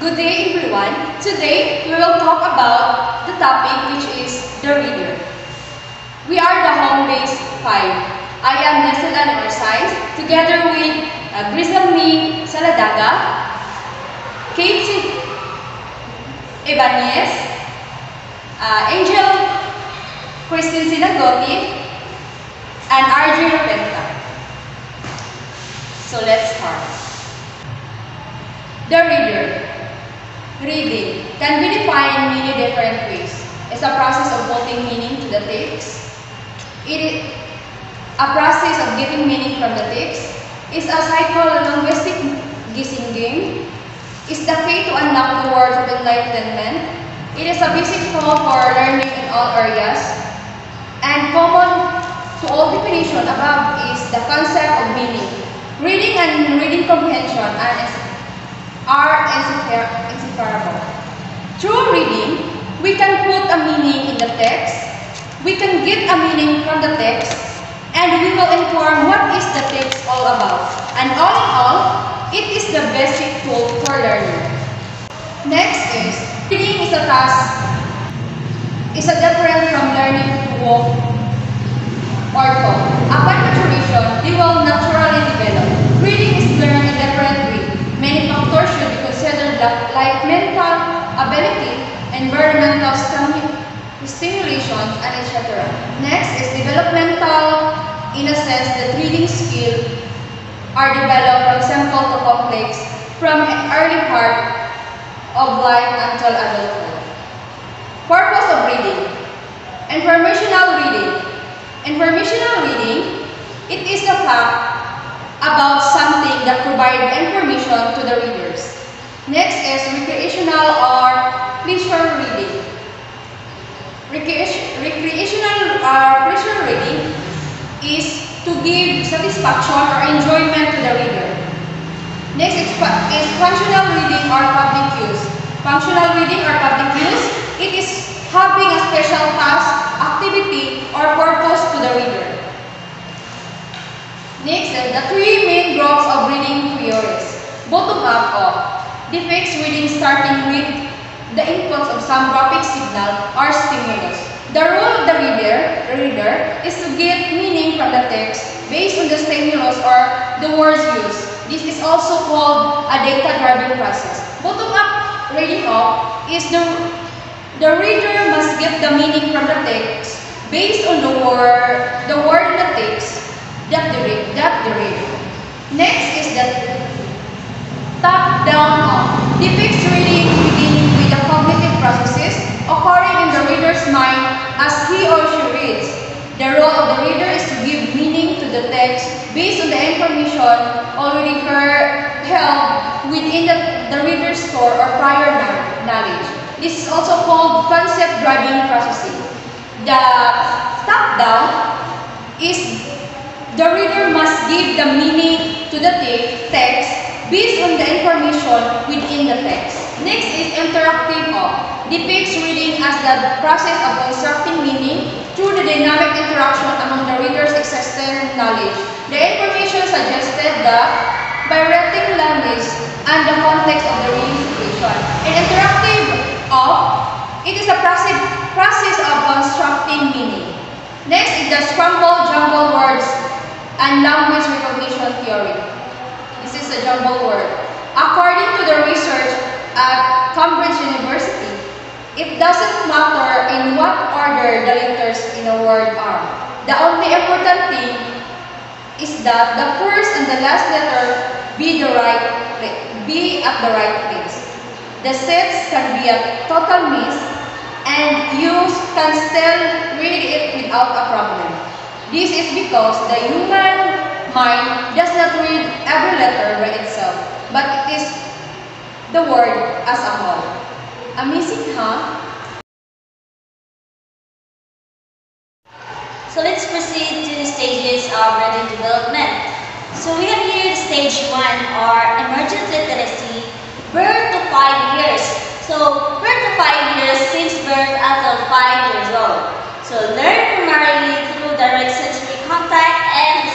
Good day everyone. Today we will talk about the topic which is the reader. We are the home base 5. I am Neselan Ursaiz together with uh, Grezel Mae Saladaga, Katie Ybañez, uh, Angel Cristine Sinangote, and RJ Rebecca. So let's start. The reader. Reading can be defined in many different ways. It's a process of putting meaning to the text. It is a process of getting meaning from the text. It's a psycho-linguistic guessing game. It's the key to unlock the words of enlightenment. It is a basic tool for learning in all areas. And common to all definition above is the concept of meaning. Reading and reading comprehension are, are inseparable. Through reading, we can put a meaning in the text, we can get a meaning from the text, and we will inform what is the text all about. And all in all, it is the basic tool for learning. Next is, reading is a task, is a different from learning to walk or talk. Upon maturation, they will naturally develop. Reading is learned in different way. Many factors should be considered like mental ability, environmental stimulation, and etc. Next is developmental, in a sense that reading skill are developed from simple to complex from an early part of life until adulthood. Purpose of reading. Informational reading. Informational reading, it is the fact about something that provides information to the readers. Next is recreational or pleasure reading. Recreational or pleasure reading is to give satisfaction or enjoyment to the reader. Next is, is functional reading or public use. Functional reading or public use, it is having a special task activity or purpose to the reader. Next, the three main groups of reading theories. Bottom-up depicts reading starting with the inputs of some graphic signal or stimulus. The role of the reader, reader is to get meaning from the text based on the stimulus or the words used. This is also called a data-driven process. Bottom-up reading of is the the reader must get the meaning from the text based on the word, the word in the text that the, that the reader. Next is the top-down of depicts reading beginning with the cognitive processes occurring in the reader's mind as he or she reads. The role of the reader is to give meaning to the text based on the information already held within the, the reader's store or prior knowledge. This is also called concept driving processing. The top-down is the reader must give the meaning to the text based on the information within the text. Next is interactive of. Depicts reading as the process of constructing meaning through the dynamic interaction among the reader's existing knowledge. The information suggested that by writing language and the context of the reading situation. In interactive of, it is a process, process of constructing meaning. Next is the scramble jumble words and language recognition theory. This is a jumble word. According to the research at Cambridge University, it doesn't matter in what order the letters in a word are. The only important thing is that the first and the last letter be the right be at the right place. The sets can be a total miss and you can still read it without a problem. This is because the human mind does not read every letter by itself, but it is the word as a whole. Amazing, huh? So let's proceed to the stages of reading development. So we have here stage one or emergent literacy, birth to five years. So birth to five years since birth until five years old. So learn primarily through direct sensory contact and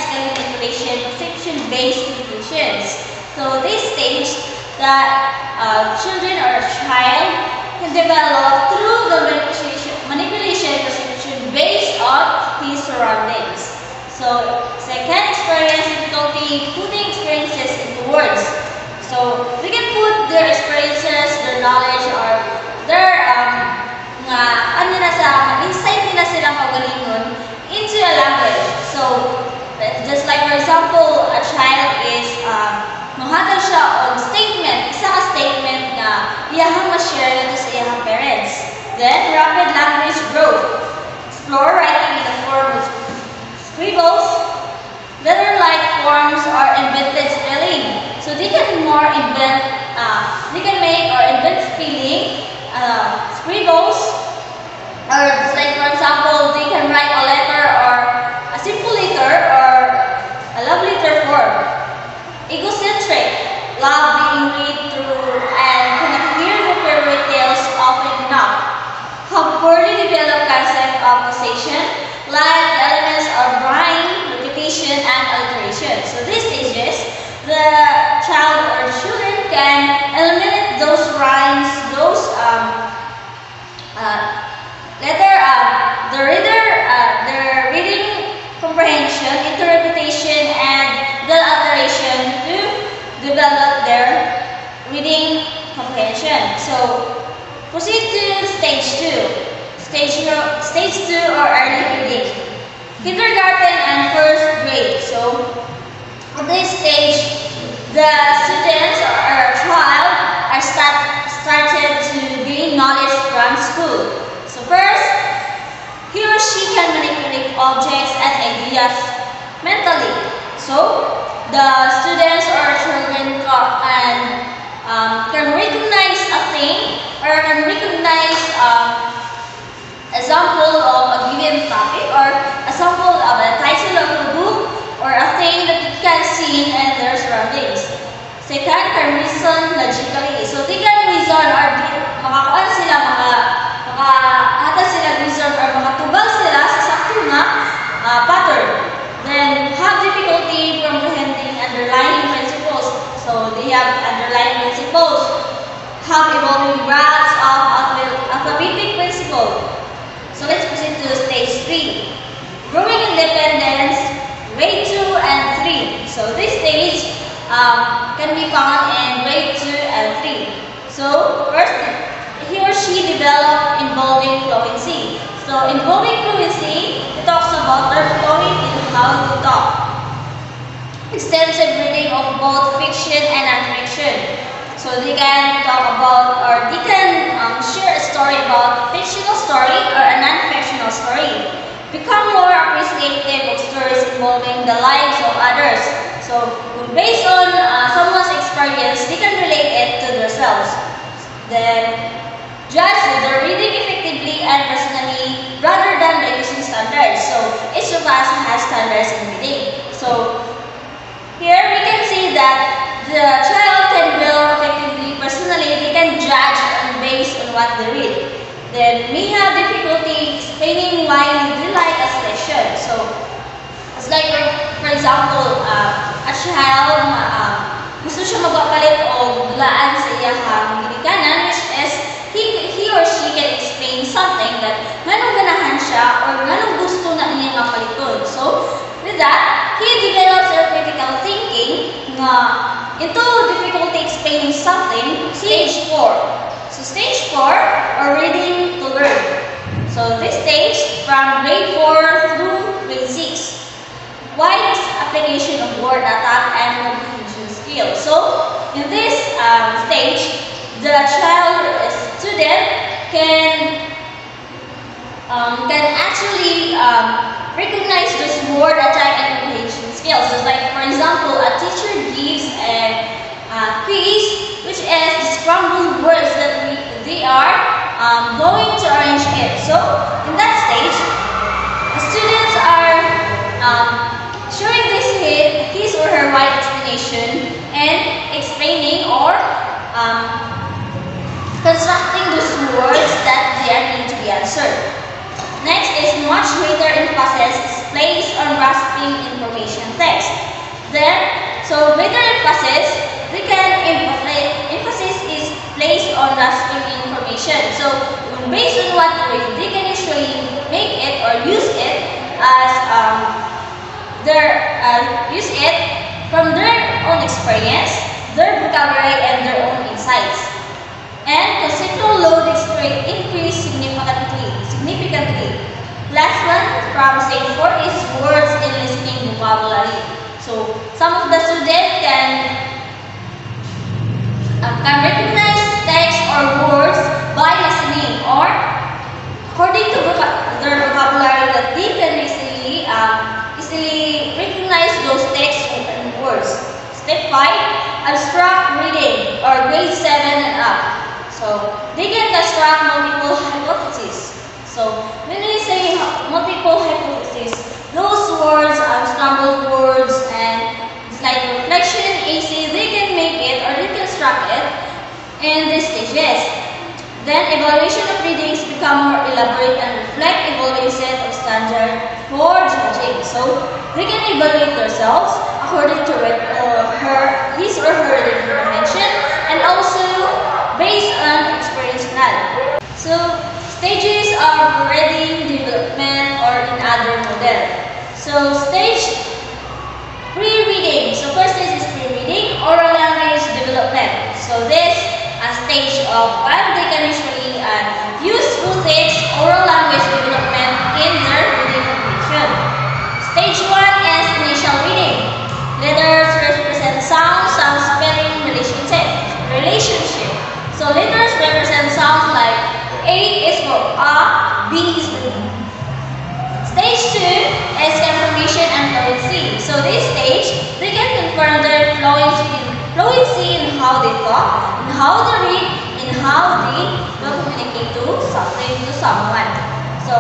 manipulation perception-based intuitions. So this stage that uh, children or a child can develop through the manipulation, manipulation perception based on his surroundings. So, second, experience difficulty putting experiences into words. So, we can put their experiences, their knowledge, or their um, nga, ano na sa, insight nila silang kagalingon into a language. So, just like for example, a child is um, siya og statement, isa ka statement nga iyahang ma-share nito sa iyahang parents. Then, rapid language growth. Explore writing in the form of scribbles. Letter-like forms are invented spelling. So they can more invent, uh, they can make or invent spelling, uh, scribbles, or like for example, they can write a letter or a simple letter or a love letter form. Egocentric, love being read through and cannot hear the fairy tales often enough. Have poorly developed concept of causation, like the elements of rhyme, repetition, and alteration. So these stages, the child or children can eliminate those rhymes, those um, uh, letter, uh, the reader, uh, the reading comprehension, into repetition, and the alteration to develop their reading comprehension. So, proceed to stage two. Stage, stage two or early reading. Kindergarten and first grade. So, at this stage, the students or a child are start, started to gain knowledge from school. So first, he or she can manipulate objects and ideas mentally. So, the students or children can, um, can recognize a thing or can recognize um, example of a given topic or example of a title of a book or a thing that you can see in their surroundings. Second, can reason logically. So, they can reason or makakuan sila mga makahatan sila reason or makatubal sila sa sakto nga uh, pattern. Then, have difficulty comprehending underlying principles. So, they have underlying principles. Have evolving graphs of alphabetic principle. So, let's proceed to stage 3. Growing independence, grade 2 and 3. So, this stage um, can be found in grade 2 and 3. So, first, he or she develop involving fluency. So, involving fluency, it talks about their flowing in how to talk. Extensive reading of both fiction and non-fiction. So, they can talk about or they can um, share a story about fictional story or a non-fictional story. Become more appreciative of stories involving the lives of others. So, based on uh, someone's experience, they can relate it to themselves. Then, judge their reading effectively and personally us has standards in reading. So, here we can see that the child can build effectively personally, they can judge on based on what they read. Then, may have difficulty explaining why they like a selection. So, it's like, for, for example, uh, a child, uh, gusto siya magpapalit o dulaan sa iyahang ginikanan, which is, he, he or she can explain something that ganong ganahan siya or ganong gusto na niya So, with that, he develops a critical thinking nga into difficulty explaining something, stage 4. So, stage 4, or reading to learn. So, this stage, from grade 4 through grade 6 wide application of word attack and comprehension skills. So, in this um, stage, the child student can um, can actually um, recognize this word attack and comprehension skills. Just like, for example, a teacher gives a uh, quiz, which is scrambled words that we, they are um, going to arrange it. So, in that stage, the students are um, showing this his, his or her right explanation and explaining or um, constructing those words that they are need to be answered. Next is much greater emphasis is placed on grasping information text. Then, so greater emphasis they can emphasis, is placed on grasping information. So based on what they they can usually make it or use it as um, their uh, use it from their own experience, their vocabulary, and their own insights. And conceptual load is rate increase significantly. Significantly. Last one from stage 4 is words and listening vocabulary. So some of the students can um, can recognize text or words by listening or according to their vocabulary that they can easily um, easily recognize those texts and words. Step 5, abstract reading or grade 7 and up. So they can construct multiple hypotheses. So when we say multiple hypotheses, those words are scrambled words and it's like reflection, AC, they can make it or reconstruct construct it in these stages. Then evaluation of readings become more elaborate and reflect evolving set of standard for judging. So they can evaluate themselves according to it, or uh, her, his or her comprehension and also based on experience plan. So, stages of reading development or in other model. So, stage pre-reading. So, first stage is pre-reading, oral language development. So, this a stage of when they can uh, use full text oral language development in their reading comprehension. Stage 1 is initial reading. Letters represent sound, Letters represent sounds like A is for A, B is for B. Stage 2 is confirmation and fluency. So this stage, they can confirm their fluency in, fluency in how they talk, in how they read, in how they will communicate to something to someone. So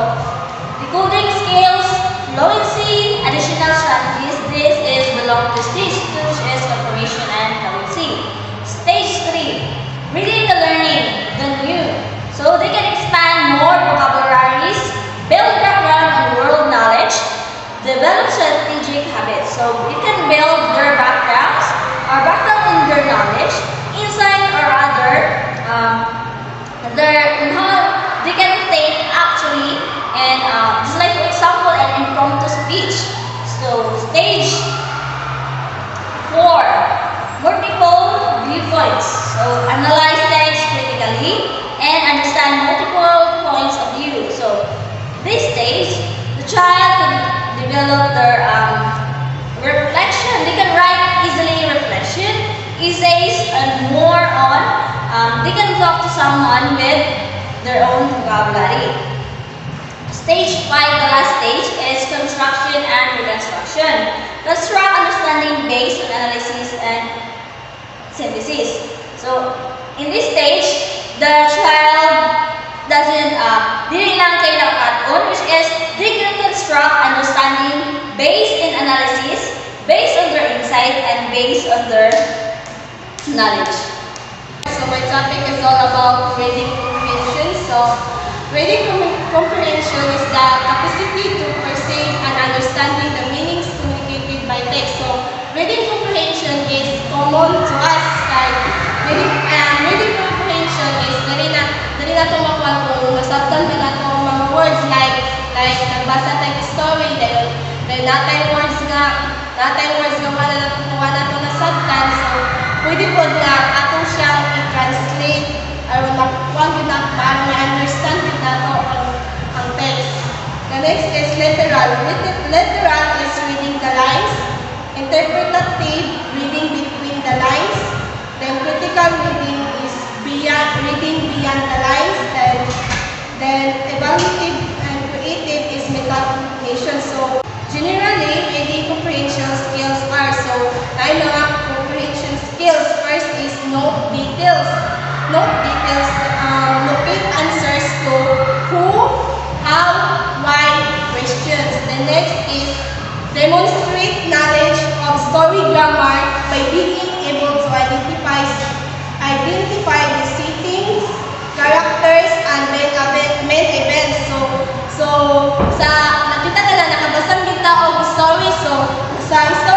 decoding skills, fluency, additional strategies, this is belong to stage 2 which is confirmation and fluency. Stage 3 Reading learning, the new. So they can expand more vocabularies, build background on world knowledge, develop strategic habits. So it can build their backgrounds or background in their knowledge, insight or other, um, their, in how they can think actually and um, just like for example an impromptu speech. So stage four, multiple viewpoints. So analyze and understand multiple points of view. So this stage, the child can develop their um, reflection. They can write easily reflection, essays, and more on. Um, they can talk to someone with their own vocabulary. Stage 5, the last stage, is construction and reconstruction. Construct understanding based on analysis and synthesis. So, in this stage, the child doesn't, uh, dili lang on which is they can construct understanding based in analysis, based on their insight, and based on their knowledge. So my topic is all about reading comprehension. So reading com- comprehension is the capacity to perceive and understanding the meanings communicated by text. So reading comprehension is common to us. Dali na to makuha kung masabtan ba na to mga words like like nagbasa tayo story dahil dahil natay words nga natay words nga wala na kuha na to nasabtan. So pwede po na atong siyang i-translate or makuwang yun na para ma-understand yun na to ang, ang text. The next is literal. Lit- Literal is reading the lines. Interpretative, reading between the lines. Then critical reading beyond reading beyond the lines. Then, then evaluative and creative is metacognition. So generally, reading comprehension skills are so tayo mga comprehension skills. First is note details. Note details, um, locate answers to who, how, why questions. The next is demonstrate knowledge of story grammar by being able to identify identify the characters, and main, event, main events. So, so sa nakita na lang nakabasang kita og story. So, sa story,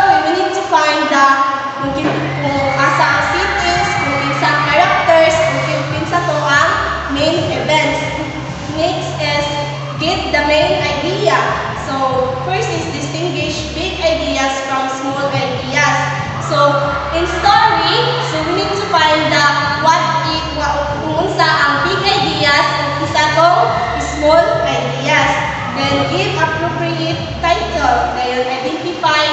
Then give appropriate title. Then identify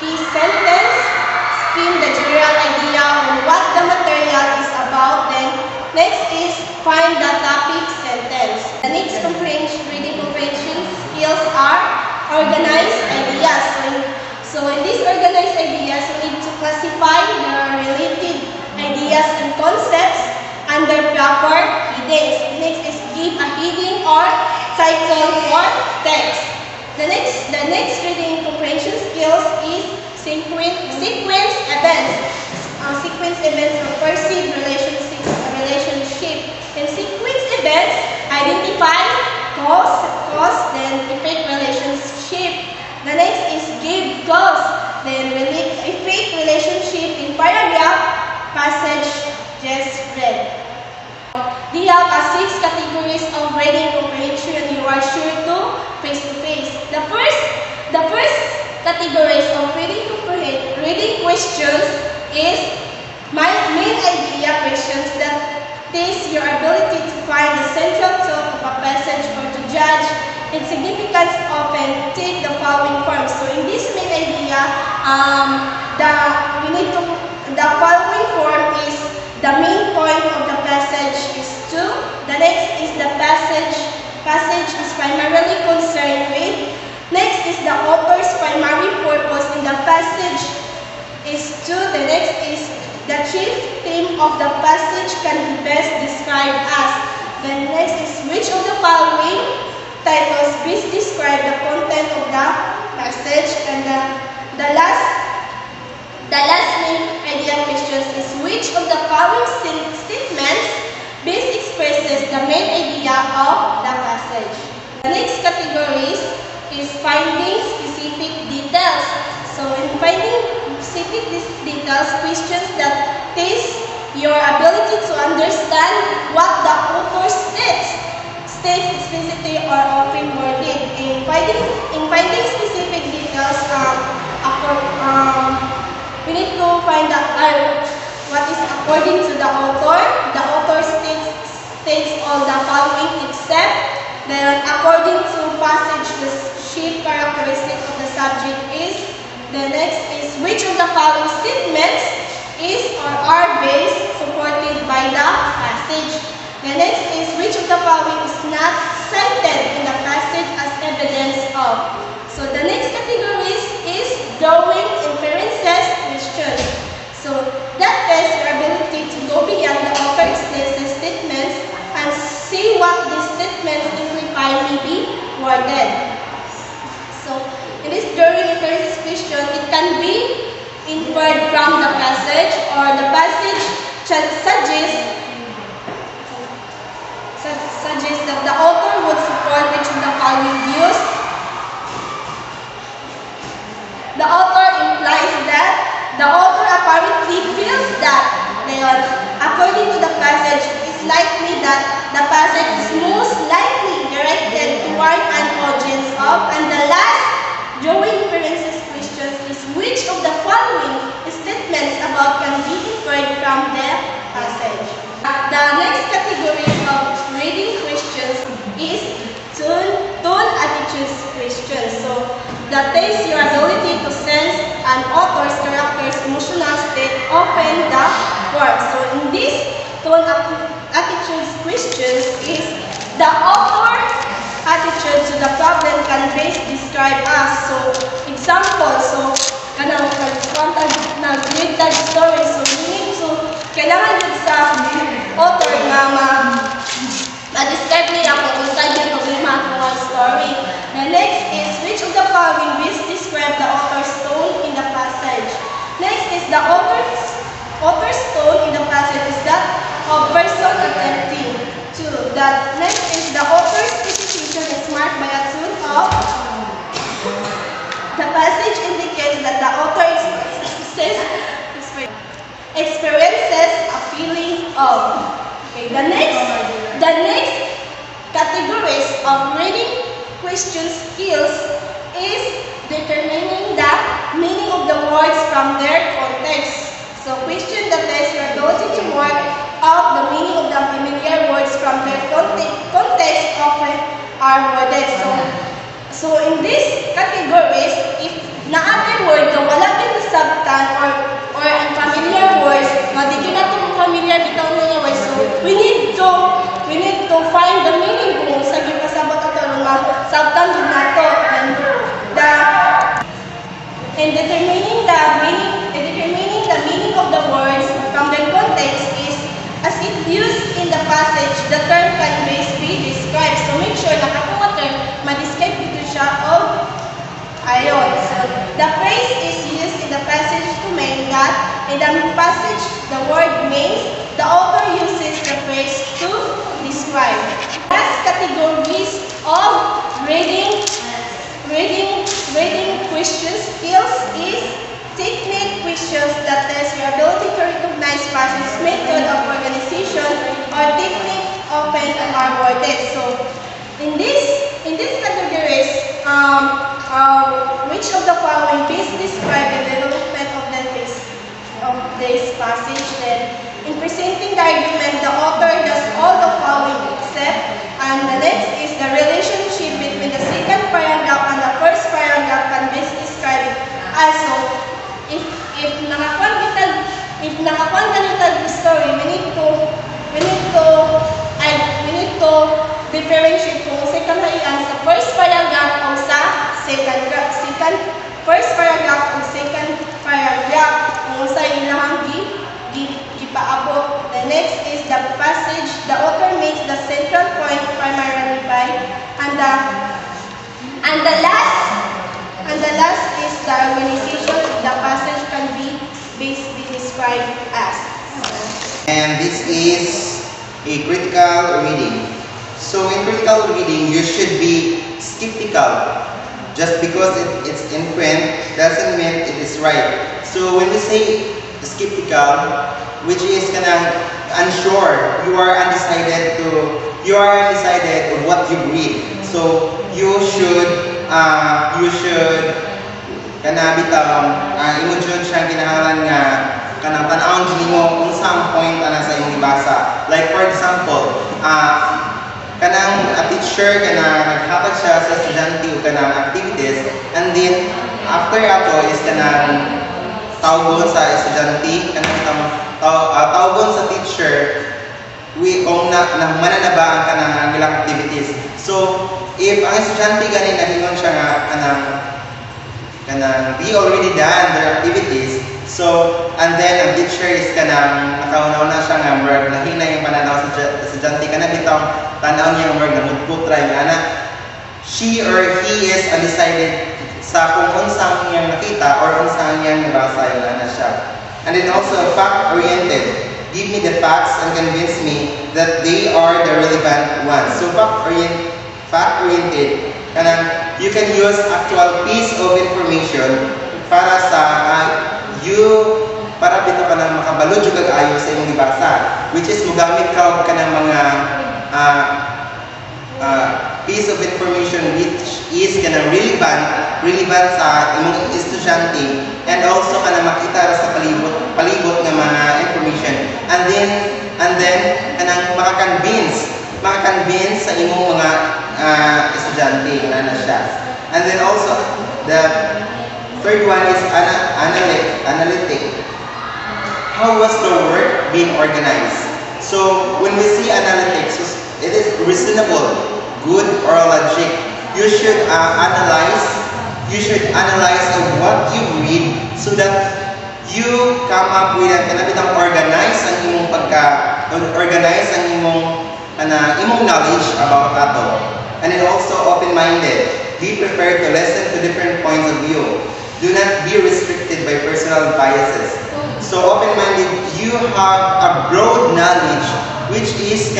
key sentence. Skim the general idea on what the material is about. Then next is find the topic sentence. The next comprehension, reading comprehension skills are organize ideas. So in, so in these organized ideas, we need to classify the related ideas and concepts under proper headings. Next give a or title for text. The next, the next reading comprehension skills is sequence, sequence events. Uh, sequence events of perceived relationship, relationship. In sequence events, identify cause, cause, then effect relationship. The next is give cause, then effect relationship in paragraph, passage just read. They have six categories of reading comprehension you are sure to face to face. The first, the first categories of reading comprehension, reading questions is my main idea questions that test your ability to find the central thought of a passage or to judge its significance often take the following forms. So in this main idea, um, the need to the following form is the main point of the passage is next is the passage passage is primarily concerned with. Next is the author's primary purpose in the passage is two. The next is the chief theme of the passage can be best described as. The next is which of the following titles best describe the content of the passage and the, the last the last main idea questions is which of the following st- statements best expresses the main idea of the passage. The next categories is finding specific details. So in finding specific details, questions that test your ability to understand what the author states, states explicitly or often worded. In finding, in finding specific details, um, um, we need to find out uh, what is according to the author. The author states, states all the following except then according to passage the chief characteristic of the subject is the next is which of the following statements is or are based supported by the passage. The next is which of the following is not cited in the passage as evidence of. So the next category is drawing inferences questions. So that tests your ability to go beyond the explicit statements and see what these statements imply may be worded. So in this drawing inferences question, it can be inferred from the passage or the passage suggests suggests that the author would support which of the following views the author implies that the author apparently feels that Leon, according to the passage, it's likely that the passage is most likely directed toward an audience of, and the last drawing inferences questions is which of the following statements about can be inferred from the passage. The next category of reading questions is tone, tone attitudes questions. So takes your ability to sense an author's character's emotional state open the form. So in this tone atti- attitudes questions is the author attitude to the problem can best describe us. So example, so kanang nag-contact nag-read that story. So meaning so kailangan yun sa author nga ma ma-describe niya kung unsa yung ng story. The next is which of the following best describe the author's tone in the passage. Next is the author's author's tone in the passage is that of person attempting to. The next is the author's presentation is marked by a tone of the passage indicates that the author experiences, experiences a feeling of. Okay, the next, the next categories of reading question skills is determining the meaning of the words from their context. So question that tests your ability to work out the meaning of the familiar words from their context, often are worded. So So in these categories, if naatay word nga wala kita sabtan or or unfamiliar words, nga di kita itong familiar bitaw na niya so we need to we need to find the meaning kung sa gipasabot ato nga sabtan jud nato and the in determining the meaning in determining the meaning of the words from their context is as it used in the passage, the term base be described. So make sure na katong term, ma-describe dito siya oh, of ayon. So the phrase is used in the passage to mean that in the passage the word means, the author uses the phrase to describe. Last categories of reading reading reading question skills is technique questions that test your ability to recognize passage method of organization or technique open are worded. So in this in this categories, um, um, which of the following best describe the development of the text of this passage? Then in presenting the argument, the author does all the following except and the next is the relationship between the second paragraph and paragraph can best describe. Also, if if nakakuan kita if nakakuan ka the story, we need to we need to I we need to differentiate kung sa kanaian sa first paragraph o sa second second first paragraph o second the organization the passage can be described as. And this is a critical reading. So in critical reading, you should be skeptical. Just because it, it's in print doesn't mean it is right. So when we say skeptical, which is kind of unsure, you are undecided to, you are undecided of what you read. So you should, uh, you should kana bitaw uh, imo jud siyang kinahanglan nga kanang tan-awon jud nimo unsang point ana sa imong ibasa. Like for example uh, kanang a teacher kana naghatag siya sa estudyante o kanang activities and then after ato is kanang tawgon sa estudyante kanang taw, uh, tawgon sa teacher we kung na, na mananaba ang kanang ang ilang activities. So if ang estudyante gani nahingon siya nga kanang kanang we already done their activities. So and then ang teacher is kanang nakaunaw na siya nga murag nahina yung pananaw sa estu- estudyante kana bitaw tanaw niya murag namudput try nga ana she or he is undecided sa kung unsang niyang nakita or unsang niyang nabasa yung ana siya. And then also fact oriented give me the facts and convince me that they are the relevant ones. So fact orient fact oriented kanang you can use actual piece of information para sa uh, you para bito ka nang makabalo jud kag ayo sa imong gibasa which is mogamit ka og kanang mga uh, uh, piece of information which is kanang relevant relevant sa imong estudyante and also kanang makita ra sa palibot palibot nga mga information. And then and then kanang maka-convince maka-convince sa imong mga uh, estudyante na na siya. And then also the third one is ana analytic analytic. How was the work being organized? So when we see analytics it is reasonable good or logic. You should uh, analyze you should analyze of what you read so that you come up with a kanabitang organize ang imong pagka organize ang imong ana imong knowledge about ato and then also open-minded. Be prepared to listen to different points of view. Do not be restricted by personal biases. So open-minded you have a broad knowledge which is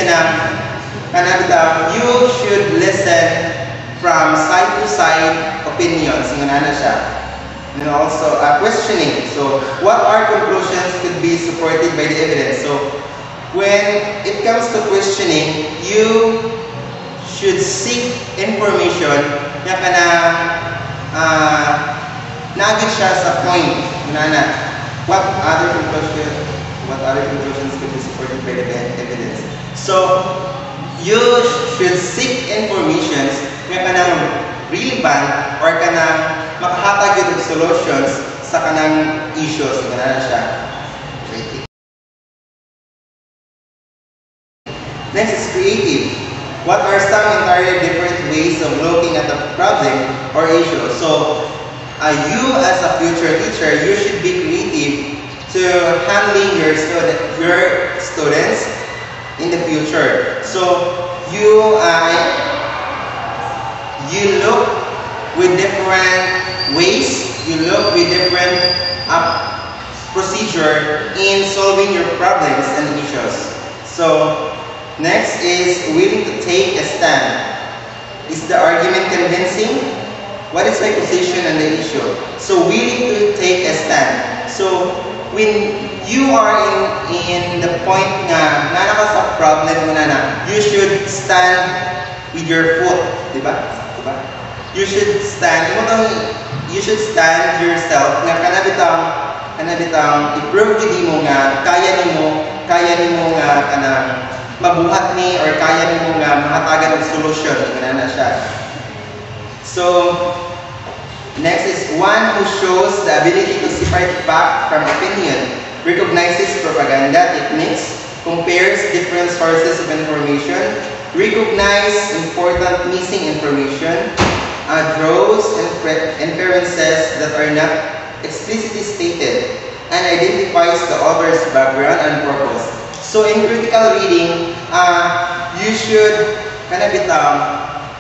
bitaw, you should listen from side to side opinions. Ingon ana siya. And also uh, questioning. So what are conclusions could be supported by the evidence? So when it comes to questioning you should seek information nga kana uh, nagit siya sa point nana what other conclusion what other conclusions could be supported by the evidence so you should seek information nga kanang giban or kanang makahatag yun og solutions sa kanang issues nga na siya. Next is creative. What are some entirely different ways of looking at a problem or issue? So, uh, you as a future teacher, you should be creative to handling your student, your students in the future. So, you uh, you look with different ways, you look with different uh, procedure in solving your problems and issues. So, next is willing to take a stand. Is the argument convincing? What is my position on the issue? So, willing to take a stand. So, when you are in in the point nga nga ka sa problem mo na na, you should stand with your foot, di ba? Di ba? You should stand, mo you should stand yourself nga kanabitang kanabitang i-prove mo nga kaya nimo kaya nimo nga kanang mabuhat ni or kaya nimo nga mahatagan og solution nga na siya. So, Next is one who shows the ability to separate fact from opinion, recognizes propaganda techniques, compares different sources of information, recognize important missing information, uh, draws infer- inferences that are not explicitly stated, and identifies the author's background and purpose. So in critical reading, uh, you should of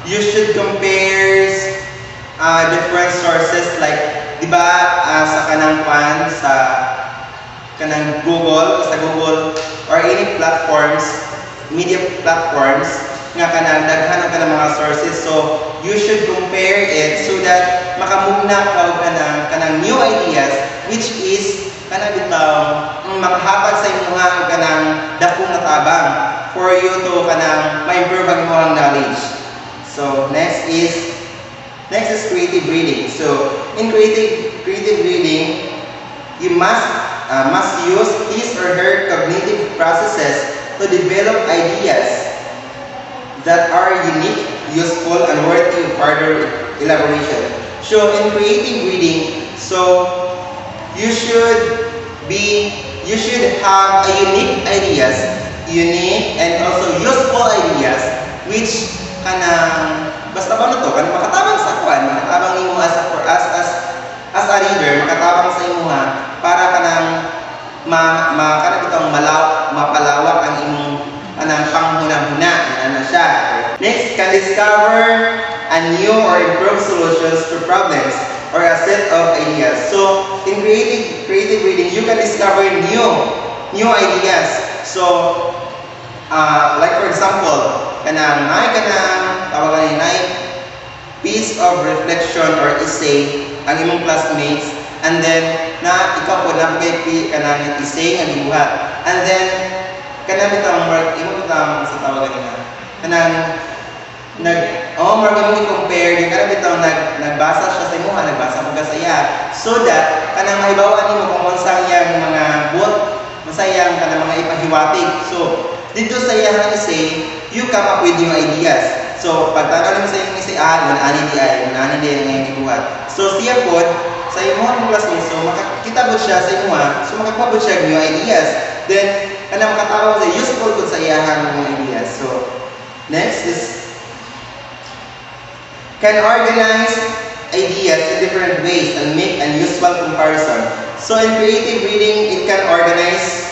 you should compare uh, different sources like, di ba, uh, sa kanang pan, sa kanang Google, sa Google, or any platforms, media platforms, nga kanang daghan ka ng mga sources. So, you should compare it so that makamugna ka kanang, kanang new ideas, which is kanang bitaw, makahatag sa imuha ang kanang dakong natabang for you to kanang ma-improve ang imong knowledge. So, next is Next is creative reading. So, in creative creative reading, you must uh, must use his or her cognitive processes to develop ideas that are unique, useful, and worthy of further elaboration. So, in creative reading, so you should be you should have a unique ideas, unique and also useful ideas, which kanang basta ba na to? Kanang makatabang sa kwan makatabang nimo as a, as as as a reader makatabang sa imuha para kanang ma ma kana kitong malaw mapalawak ang imong anang panghuna-huna ana siya. Next can discover a new or improved solutions to problems set of ideas. So in creative creative reading you can discover new new ideas. So uh, like for example kanang nay kanang tawagan ni piece of reflection or essay ang imong classmates and then na ikaw po na kay kanang essay nga gibuhat. And then kanang bitang mark imo bitang sa tawagan nila kanang nag oh mark imo i-compare yung kanang bitang nag nagbasa siya sa imo nagbasa mo sa iya so that kanang mahibawan nimo kung unsa iyang mga buot masayang kanang mga ipahiwatig so dito sa iyang essay you come up with new ideas So, pagtanaw mo sa iyong si A, yun, ani di ay, yun, ani di ang iyong gibuhat. So, siya po, sa iyong mga classmates, so, makakita po siya sa iyong so, makakapabot siya new ideas. Then, kana makatawag sa useful po sa iyahang mga ideas. So, next is, can organize ideas in different ways and make an useful comparison. So, in creative reading, it can organize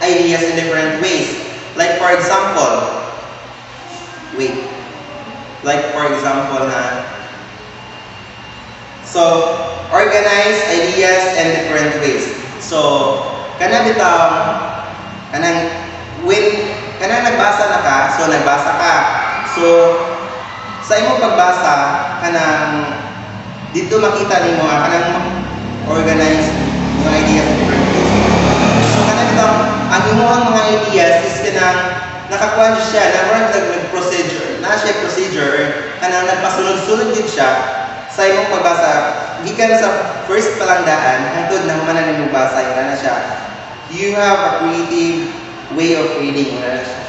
ideas in different ways. Like, for example, wait. Like for example na, so, organize ideas in different ways. So, kana bitaw, kanang, when, kanang nagbasa na ka, so nagbasa ka. So, sa imong pagbasa, kanang, dito makita nimo ah, kanang organize mga ideas. So, kanang bitaw, ang imong mga ideas is kanang, nakakuha siya na murag nag-procedure, na siya procedure, kanang nagpasunod-sunod din siya sa imong pagbasa, gikan sa first palandaan, hangtod na humanan nimong basa, na siya. You have a creative way of reading, na siya.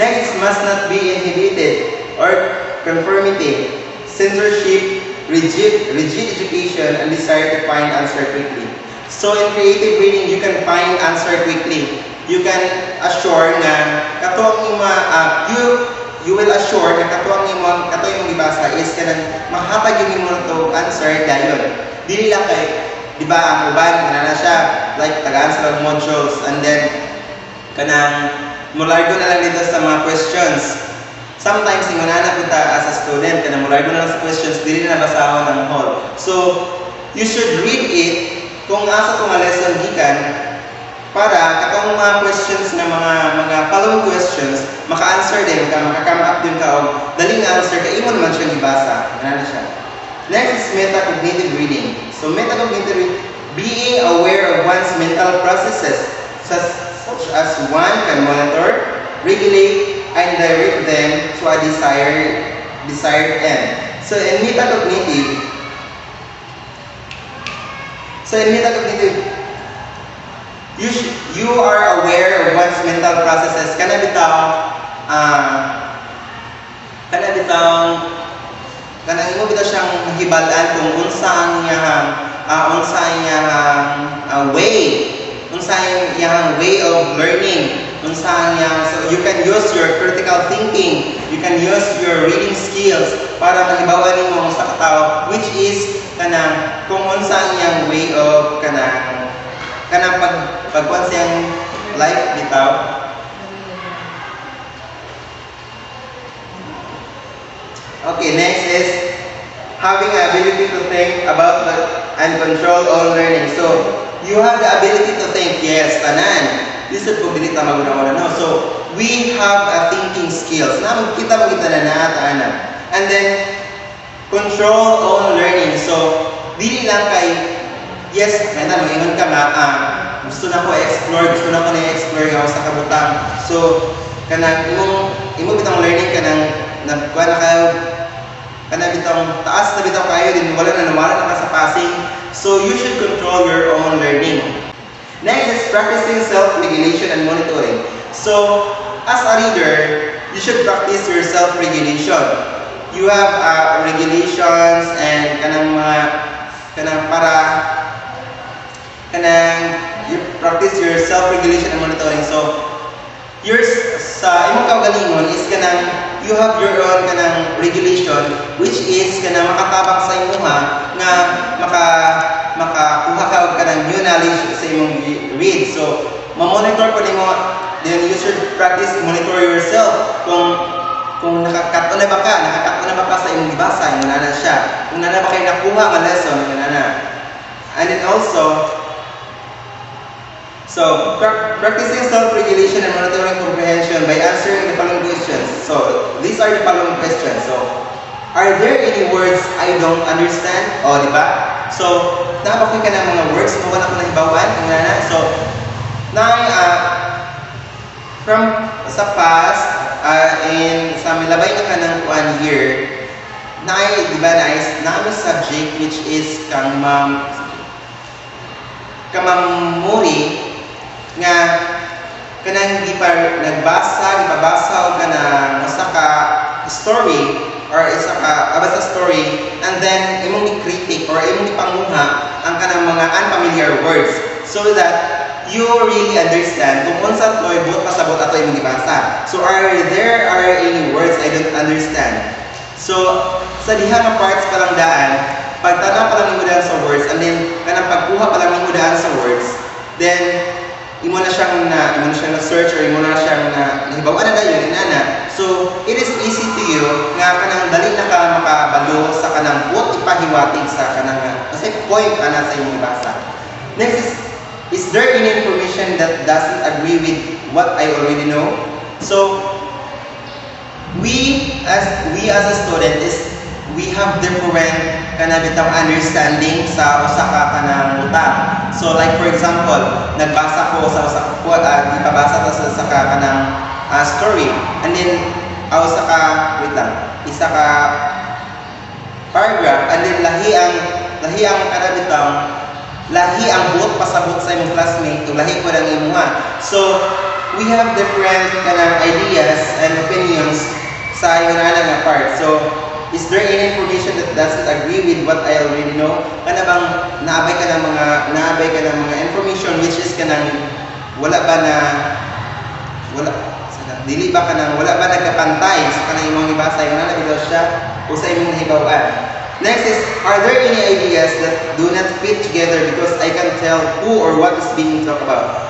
Next, must not be inhibited or conformity. censorship, rigid, rigid education, and desire to find answer quickly. So in creative reading, you can find answer quickly. You can assure na kato ang ima, ah, you you will assure na kato ang imo kato yung gibasa is kanang mahatag yung imo to answer dayon. Dili lang kay di ba ang uban kana na siya like tagaan sa modules and then kanang mulargo na lang dito sa mga questions. Sometimes ingon na punta as a student kanang mulargo na lang sa questions dili na basahon ang whole. So you should read it kung asa ko lesson gikan para katong mga questions na mga mga following questions maka-answer din ka maka-come up din ka og daling answer ka imo naman siya gibasa na siya. Next is metacognitive reading. So metacognitive reading being aware of one's mental processes such, such as one can monitor regulate and direct them to a desired desired end. So in metacognitive so in metacognitive you you are aware of one's mental processes kana bitaw ah kana bitaw kana imo bitaw siyang mahibal-an kung unsa ang iyang ah, unsa ang iyang ah, way unsa ang iyang way of learning unsa ang iyang so you can use your critical thinking you can use your reading skills para mahibawan nimo ang sa katao which is kanang kung unsa ang iyang way of kanang kanang pag pagkuan siyang life bitaw Okay, next is having the ability to think about and control all learning. So, you have the ability to think, yes, tanan. This is po binita maguna no. So, we have a thinking skills. Na kita magita na nata ana. And then control all learning. So, dili lang kay yes, may na mag-ingon ka nga, ah, gusto na ko explore, gusto na ko na explore nga sa kabutang. So, kanang imong imong bitang learning kanang nagkuha na kayo kana bitang taas na bitang kayo din wala na nawala na ka sa passing. So, you should control your own learning. Next is practicing self-regulation and monitoring. So, as a reader, you should practice your self-regulation. You have uh, regulations and kanang mga kanang para kanang you practice your self-regulation and monitoring. So, yours sa imong kaugalingon is kanang you have your own kanang regulation which is kanang makatabang sa imuha nga maka makakuha ka og kanang new knowledge sa imong read. So, ma-monitor ko nimo then you should practice monitor yourself kung kung nakakato na ba ka, nakakato na ba ka sa imong gibasa, yung nana siya. Kung nana ba kayo nakuha nga lesson, yung nana. And then also, So, prac- practicing self-regulation and monitoring comprehension by answering the following questions. So, these are the following questions. So, are there any words I don't understand? O, di ba? So, nabakoy ka ng mga words, kung wala ko na hibawan, ang nana. So, na, uh, from sa past, uh, in sa milabay na ka ng one year, na, di ba, nice, na subject which is kang mam, kamamuri nga kanang di pa nagbasa, gipabasa o kanang usa ka story or isa ka ah, basta story and then imong i-critic or imong ipanguha ang kanang mga unfamiliar words so that you really understand kung unsa toy buot pasabot ato imong gibasa. So are there are any words I don't understand? So sa diha nga parts pa lang daan, pagtanaw pa lang nimo sa words and then kanang pagkuha pa lang sa words, then imo na siyang na imo na siyang na search or imo na siyang na nahibawa na dayon inana so it is easy to you nga kanang dali na ka makabalo sa kanang buot ipahiwatig sa kanang kasi point ana sa imong ibasa. Next is is there any information that doesn't agree with what I already know? So we as we as a student is we have different kana bitang understanding sa usa ka kanang utang. So like for example, nagbasa ko sa usa ko uh, ipabasa ta sa usa ka kanang uh, story and then uh, usa ka wait lang, isa ka paragraph and then lahi ang lahi ang kana bitang lahi ang buot pasabot sa imong classmate lahi ko lang imuha. So we have different kanang ideas and opinions sa yun nga part. So is there any information that doesn't agree with what I already know? Kana bang naabay ka ng mga naabay ka ng mga information which is kanang wala ba na wala sana, dili ba ka nang wala ba nagkapantay sa kanang imong ibasa yung nana bitaw siya o sa imong nahibawan. Next is, are there any ideas that do not fit together because I can tell who or what is being talked about?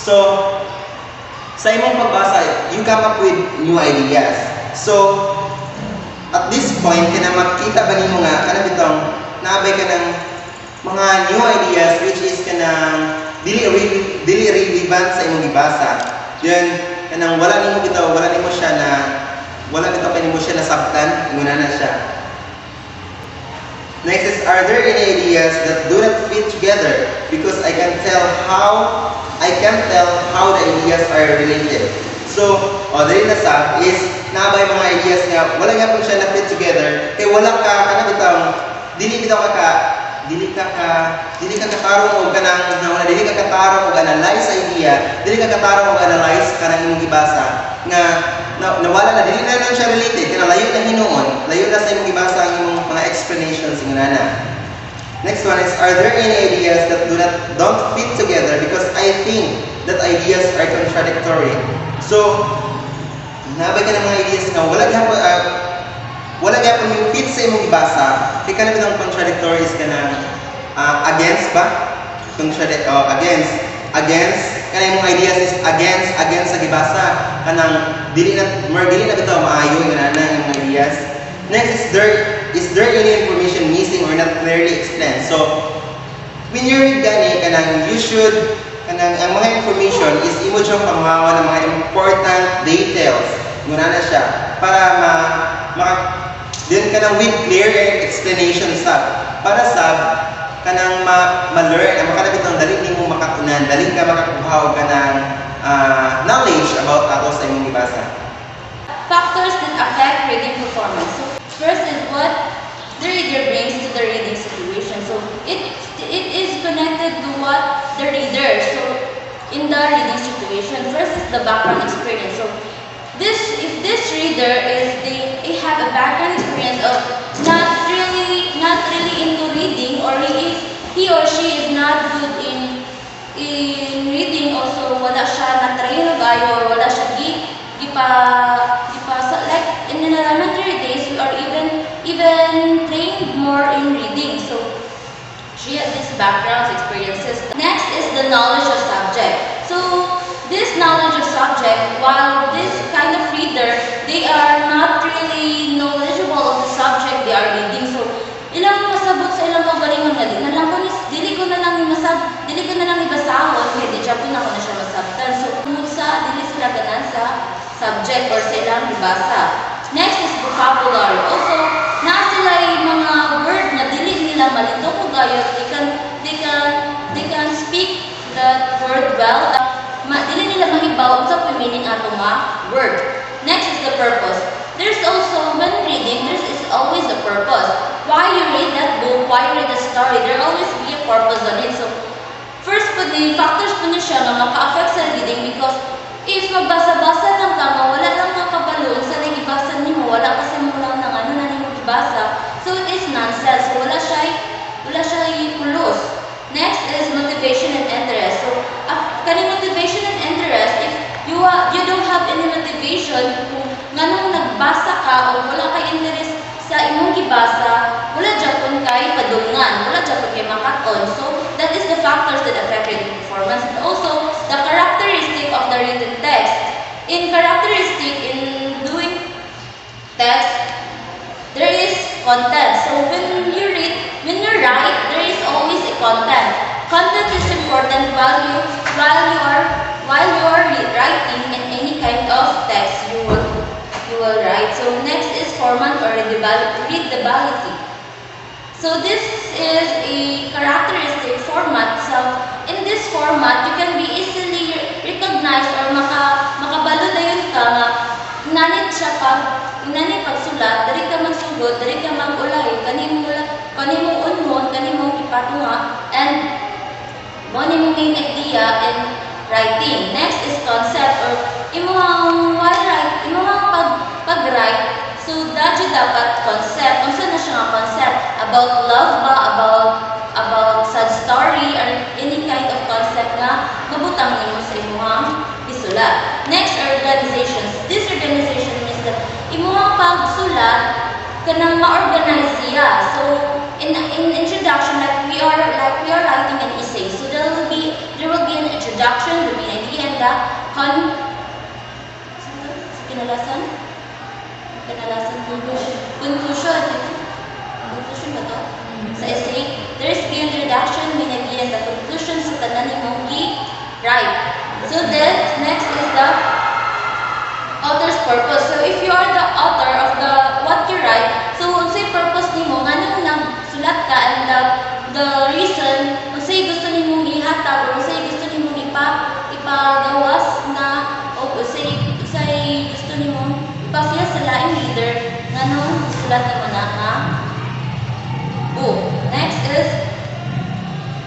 So, sa imong pagbasa, you come up with new ideas. So, at this point, kana makita ba nimo nga kana bitong naabay ka ng mga new ideas which is kanang dili dili relevant sa imong gibasa. Then kanang wala nimo bitaw, wala nimo siya na wala bitaw pa nimo siya nasabtan, inguna na siya. Next is, are there any ideas that do not fit together? Because I can tell how, I can tell how the ideas are related. So, o, dali na sa is, nabay mga ideas nga, wala nga po siya na fit together, kaya wala ka, kana bitang, dili ka ka, dili ka ka, dili ka katarong o kanang, na dili ka katarong o analyze idea, dili ka katarong o analyze kanang imong gibasa, nga, na, nawala na, dili na lang siya related, kaya layo na hinuon, layo na sa imong gibasa ang imong mga explanations ng nana. Next one is, are there any ideas that do not don't fit together because I think that ideas are contradictory. So, nabay ka ng mga ideas nga wala gyapon uh, wala gyapon yung fit sa imong ibasa, kay kana bitang contradictory is kanang uh, against ba? Contradict oh, against against kana imong ideas is against against sa gibasa kanang dili na mer dili na bitaw maayo yung nana yung mga ideas. Next is there is there any information missing or not clearly explained? So, when you read gani, kanang you should, kanang ang mga information is imo siyang pamahawa ng mga important details. Muna na siya. Para ma, maka, din ka ng with clear explanation sa para sa kanang ma, ma-learn, ang makalabit ng dali mo makatunan, dali ka makakuha ka ng ah, knowledge about ato sa imong ibasa. Factors that affect the background experience. So, this if this reader is they, they have a background experience of not really not really into reading or he is he or she is not good in in reading also wala siya na train kayo wala siya gi gipa gipa sa like in the elementary days are even even trained more in reading. So she has this background experiences. Next is the knowledge of subject. So this knowledge of subject while this kind of reader they are not really knowledgeable of the subject they are reading. So ilang masabot sa ilang di na lang ko ni dili ko na lang masab dili ko na lang ibasahon kaya di Japon ako na siya masabtan. So sa dili sila ganan sa subject or sa ilang ibasa next is vocabulary. Also na sila mga word na dili nila malito ko gayot they can they can they can speak that word well ma, dili nila mahibaw sa meaning ato nga word. Next is the purpose. There's also when reading there's is always a purpose. Why you read that book why you read the story there always be a purpose on it. So first po the factors po niya siya na maka-affect sa reading because if magbasa-basa lang ka nga wala lang makabalo sa nagibasa nimo wala kasi mo lang ng ano na nimo gibasa so it is nonsense. So wala siya wala siya ipulos next is motivation and interest so uh, kani motivation and interest if you ha- you don't have any motivation kung nganong o wala ka interest sa imong gibasa. Wala japon kay padulngan wala japon kay makaton so that is the factors that affect reading performance and also the characteristic of the written text. In characteristic in doing text there is content. So when you read when you write there is always a content. Content is important you while you are while you are re- writing in any kind of text write so next is format or readability so this is a characteristic format. So in this format, you can be easily recognized or maka makabalo dayon ka nga nanit siya pag nanit pagsulat, dali ka magsugod, dali ka magulay, kanimo kanimo unmon, kanimo ipatunga and mo ni idea in writing. Next is concept or imong while write, imong pag pag-write concept, unsa na siya nga concept about love ba, about about sad story or any kind of concept nga mabutang nimo sa imong isulat. Next, organizations. This organization means that imong pagsulat kanang ma-organize siya. So, in in introduction, like we are like we are writing an essay. So there will be there will be an introduction, there will be an idea, and the con kinalasan kinalasan conclusion conclusion conclusion ba to? Sa essay, there is the introduction, main idea, and the conclusion sa tanan nimong i-write. So then, next is the author's purpose. So if you are the author of the what you write, so unsay purpose nimo nganong nagsulat ka and the the reason unsay gusto nimong ihatag or unsay gusto nimong ipa ipagawas sulat book. Oh, next is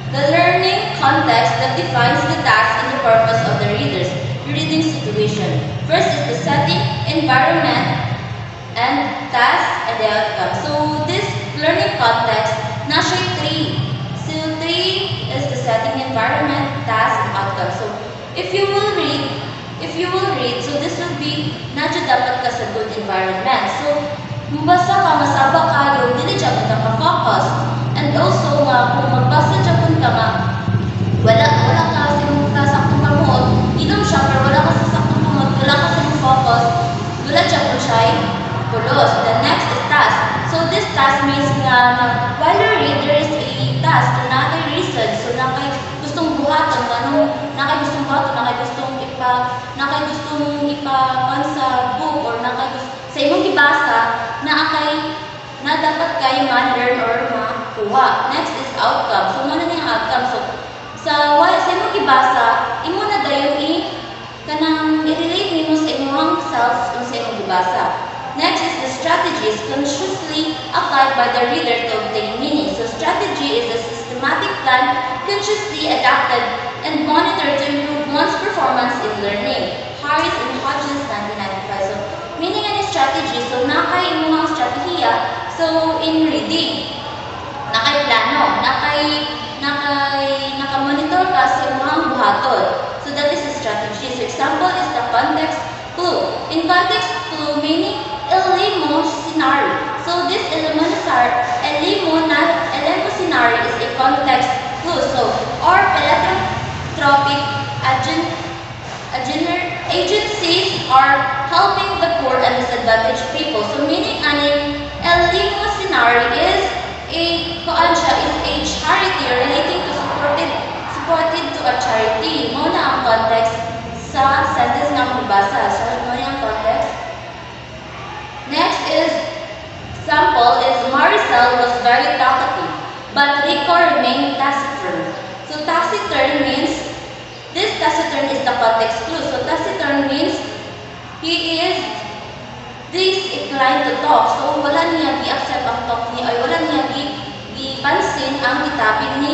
the learning context that defines the task and the purpose of the reader's reading situation. First is the setting, environment, and task and the outcome. So this learning context, na siya three. So three is the setting, environment, task, and outcome. So if you will read, if you will read, so this will be na siya dapat ka sa good environment. So Mabasa ka, masaba kayo, dili siya ka focus And also nga, kung magbasa siya kung nga, wala, wala ka sa imong kasaktong kamuot, inom siya, pero wala ka sa saktong kamuot, wala ka sa focus, wala siya kung siya pulos. The next is task. So this task means nga, while you read, there is a task, kay reason, so na kay gustong buhaton, ano, na kay gustong buhaton, na kay gustong ipa, na kay gustong ipapan kayo man-learn or makuha. Next is outcome. So, ano na yung outcome? So, sa, wa- sa imong gibasa, imo na dayon i kanang i-relate nimo sa imong self kung sa imong gibasa. Next is the strategies consciously applied by the reader to obtain meaning. So, strategy is a systematic plan consciously adapted and monitored to improve one's performance in learning. Harris and Hodges, nakay mo ang strategiya. So, in reading, nakay plano, nakay, nakay, nakamonitor ka sa mga buhaton. So, that is a strategy. So, example is the context clue. In context clue, meaning elemo scenario. So, this elementary, elemo, not elemo scenario is a context clue. So, or philanthropic agent, agencies are helping the poor and disadvantaged people. So meaning ani El scenario is a kuan siya is a charity relating to supported supported to a charity. Mo na ang context sa sentence nga mabasa. So mo na ang context. Next is example is Maricel was very talkative, but Rico remained taciturn. So taciturn means taciturn is the context clue. So taciturn means he is this inclined to talk. So wala niya gi-accept ang talk niya ay wala niya gi gipansin ang gitapid ni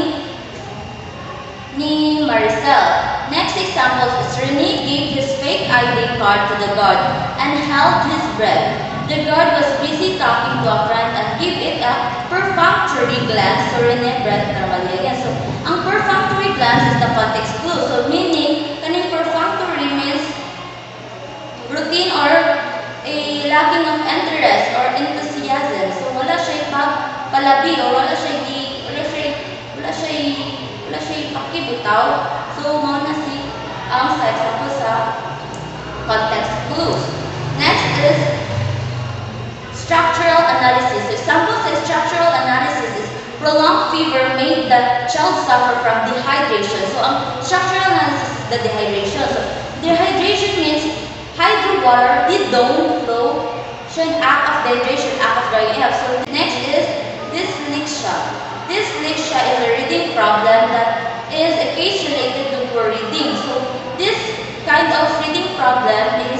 ni Maricel. Next example is Rene gave his fake ID card to the guard and held his breath. The guard was busy talking to a friend and gave it a perfunctory glance. So Rene breath normally again. So ang perfunctory glance is the context clue. So meaning, kaning perfunctory means routine or a lacking of interest or enthusiasm. So wala siya palabi o wala siya di wala siya wala siya wala siya pakibutaw. So mao na si ang sa example sa context clues. Next is structural analysis. Example sa structural analysis is prolonged fever made the child suffer from dehydration. So ang structural analysis is the dehydration. So dehydration means hydro water did don't flow should act of dehydration, act of drying up. So next is dyslexia. Dyslexia is a reading problem that is a case related to poor reading. So this kind of reading problem is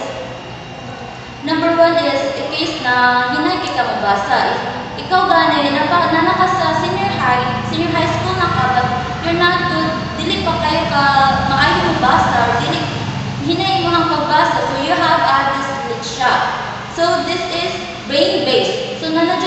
number one is a case na hinay ka mabasa. Ikaw gani na na high, senior high school na ka, but you're not good, dili pa kayo ka maayo mabasa or dili hinay mo ang pagbasa. So you have a dyslexia. So this is brain based. So nana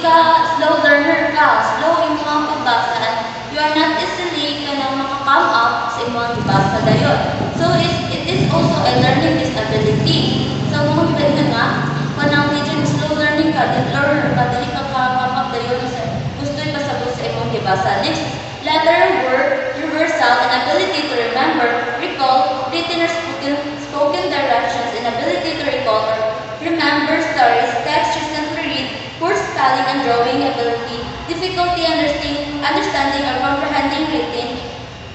ka slow learner ka, slow imong pagbasa and you are not easily ka nang makakam up sa imong gibasa dayon. So it, it is also a learning disability. So mo gibenta nga kanang medyo slow learning ka, di sa imong. Next, word reversal and ability to remember, recall, written or spoken, spoken directions and ability to recall or remember stories, text, recently read, poor spelling and drawing ability, difficulty understanding, understanding or comprehending written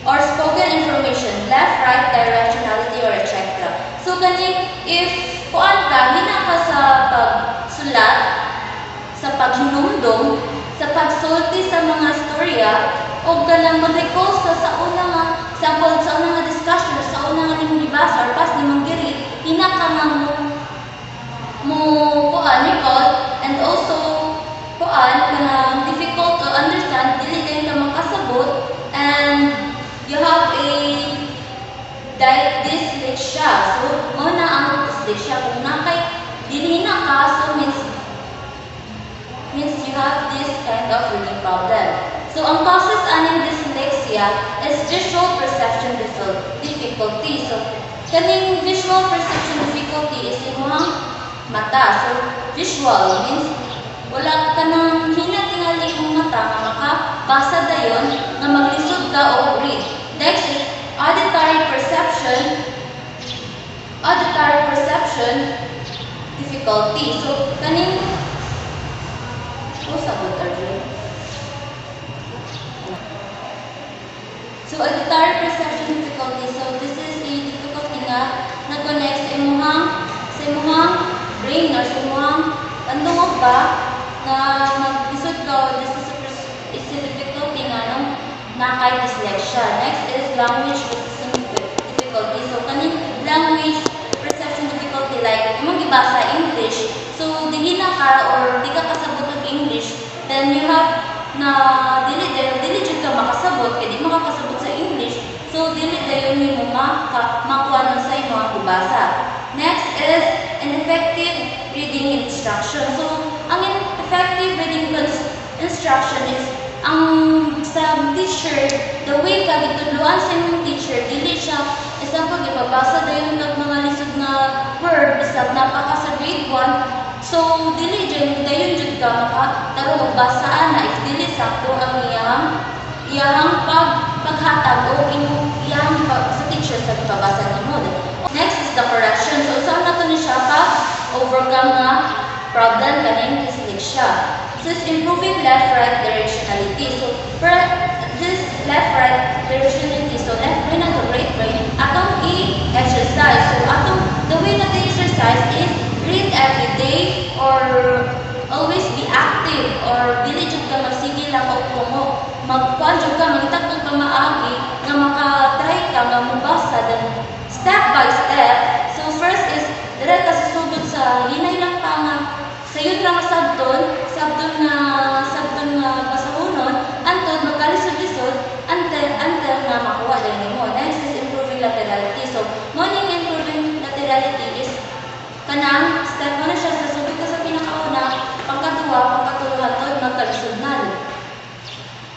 or spoken information, left, right, directionality, or etc. So, kani, if kuan ka, hina ka sa pagsulat, sa paghinumdum, sa pagsulti sa mga storya, o ka lang mag-recall sa sa una nga, sample sa una nga discussion, sa una nga nimong gibasa, or pas nimong girit, hina ka nga mo mo kuan recall and also kuan kanang difficult to understand dili din ka makasabot and you have a dyslexia so mo na ang dyslexia kung na kay dili na ka so means means you have this kind of reading problem so causes aning dyslexia is visual perception diffi- difficulty so kaning visual perception difficulty is imong mata. So, visual means wala ka nang hinatingali ang mata nga makabasa dayon nga maglisod ka o read. Next is auditory perception. Auditory perception difficulty. So, kaning Oh, sabot Arjun. So, auditory perception difficulty. So, this is a difficulty nga na-connect sa imuhang sa imuhang brain or sa imuhang tandungog ba na maglisod ka o this is a, is a difficulty nga nung nakay dyslexia. Next is language processing difficulty. So, kaning language perception difficulty like imong gibasa English. So, dili na ka or di ka kasabot og English, then you have na dili dayon dili jud ka makasabot kay di mo ka kasabot sa English. So, dili dayon nimo maka makuha sa imong gibasa. Next is ineffective reading instruction. So, ang effective reading instruction is ang sa teacher, the way ka gitudloan sa imong teacher, dili siya example gipabasa dayon kag mga lisod nga word bisag napaka sa grade 1 So, dili dyan, dayon jud ka maka tarong magbasa ana if dili sakto ang iyang iyang pag paghatag o iyang pag, sa teacher sa gipabasa nimo. Next is the correction. So, saan na to ni siya ka overcome nga problem kaning dyslexia. This is improving left-right directionality. So, for this left-right directionality, so left right brain, atong i-exercise. So, atong, the way na exercise is read every day or always be active or dili jud ka magsige lang og tungo. Magkuan jud ka, mangitag kang pamaagi nga maka-try ka nga mabasa then step by step. So first is dire ka susugod sa hinay lang pa nga sayon lang sabton, sabton nga sabton nga pasahunod, antod magkalisod-lisod until until nga makuha din nimo. Next is improving laterality. So, morning improving laterality is kanang step mo na siya sa subig ka sa pinakauna, pangkatuwa, pangkatulo hatod magkalisod na.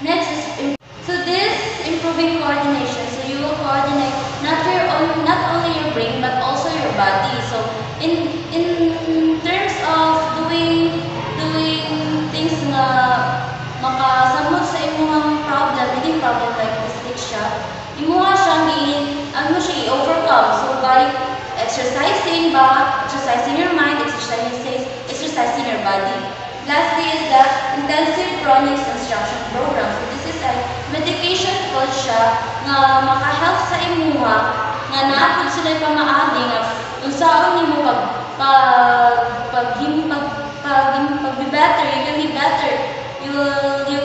Next is so this improving coordination. Exercising ba, exercising your mind, exercising exercising your body. Lastly is the intensive phonics instruction program. So this is a medication coach siya nga maka-help sa imuha nga naapod sila pamaagi nga kung saan nimo pag pag pag pag pag be better, you will be better. You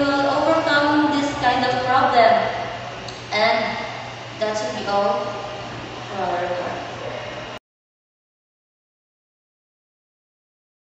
will overcome this kind of problem. And that should be all.